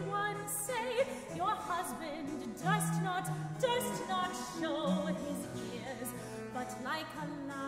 one say, Your husband does not, does not show his ears, but like a lion.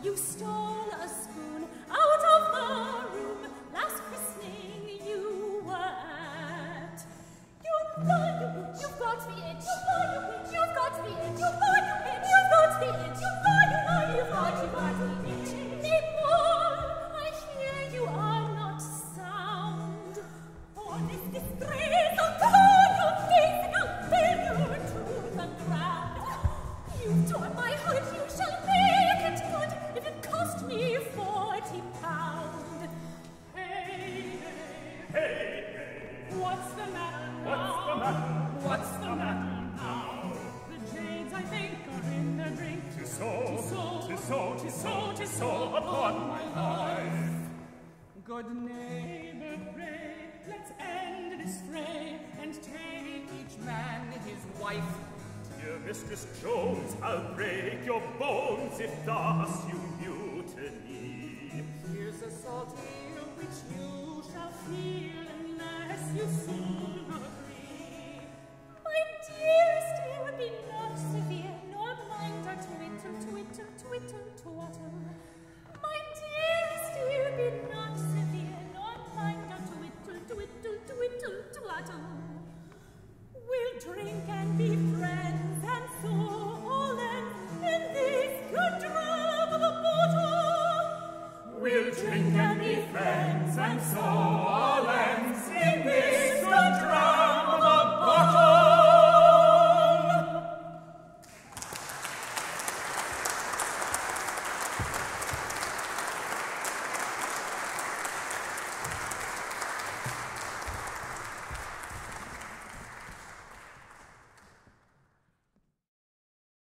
You stole. Good neighbor, pray, let's end this fray and take each man his wife. Dear Mistress Jones, I'll break your bones if thus you mutiny. Oh.